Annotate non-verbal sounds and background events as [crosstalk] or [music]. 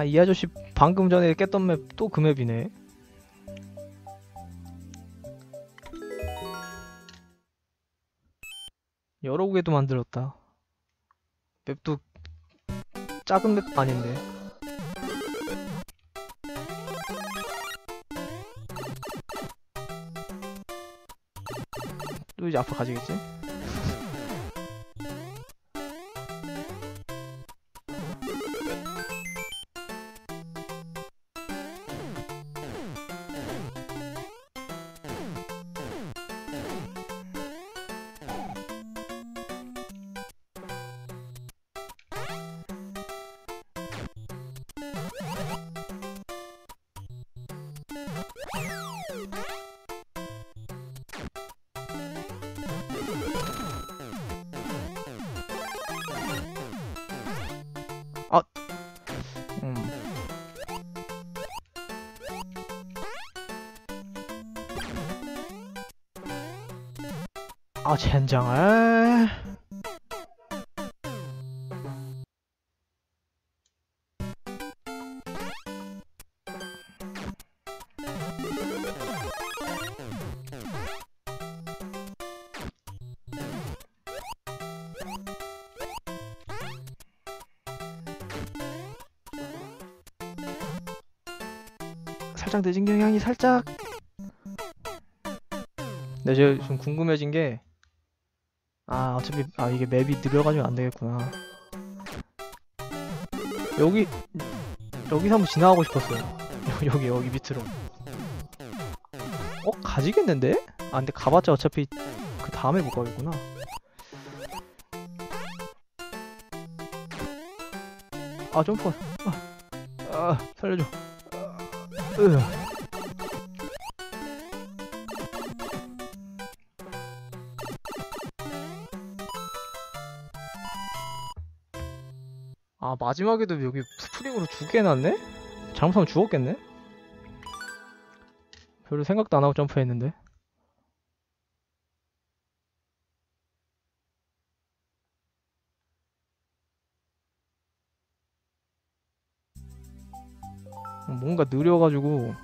아 이 아저씨 방금 전에 깼던 맵 또 그 맵이네. 여러 개도 만들었다. 맵도 작은 맵 아닌데. 또 이제 앞으로 가지겠지? 아 젠장을. 살짝 늦은 경향이 살짝. 근데 제가 좀 궁금해진 게 아 어차피 아 이게 맵이 느려가지고 안 되겠구나. 여기 여기서 한번 지나가고 싶었어요. [laughs] 여기 여기 밑으로. 어 가지겠는데? 아 근데 가봤자 어차피 그 다음에 못 가겠구나. 아 점프 아, 아 살려줘. 으. 아 마지막에도 여기 스프링으로 두개 해놨네? 잘못하면 죽었겠네? 별로 생각도 안 하고 점프했는데 뭔가 느려가지고